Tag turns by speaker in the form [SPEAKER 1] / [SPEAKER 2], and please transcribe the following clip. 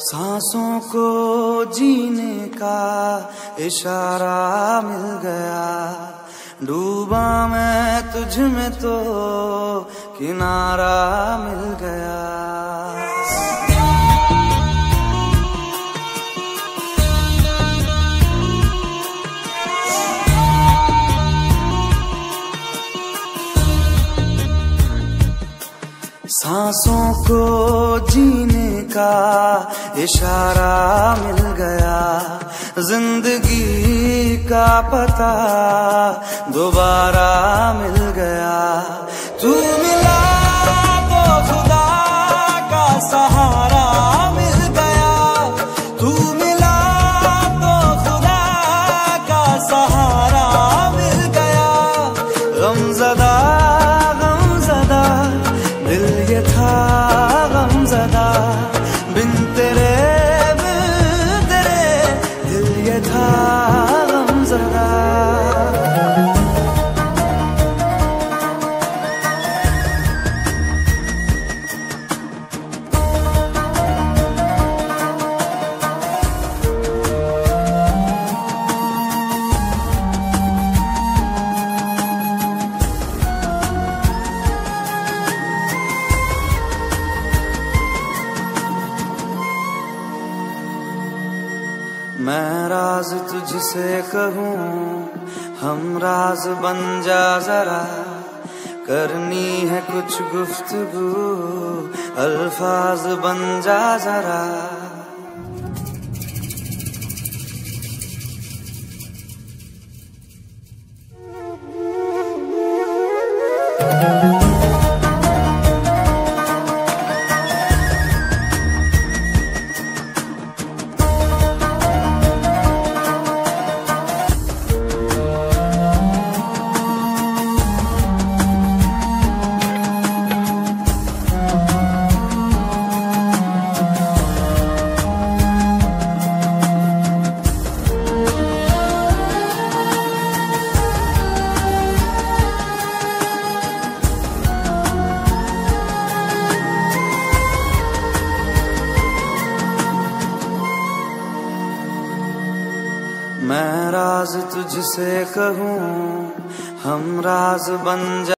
[SPEAKER 1] सांसों को जीने का इशारा मिल गया। डूबा मैं तुझ में तो किनारा मिल गया। सांसों को जीने का इशारा मिल गया। ज़िंदगी का पता दोबारा मिल गया। तू मिला मैं राज तुझसे कहूँ, हम राज बन जा जरा। करनी है कुछ गुफ्तगु, अल्फाज बन जा जरा। मैं राज तुझसे कहूँ हम राज बन जा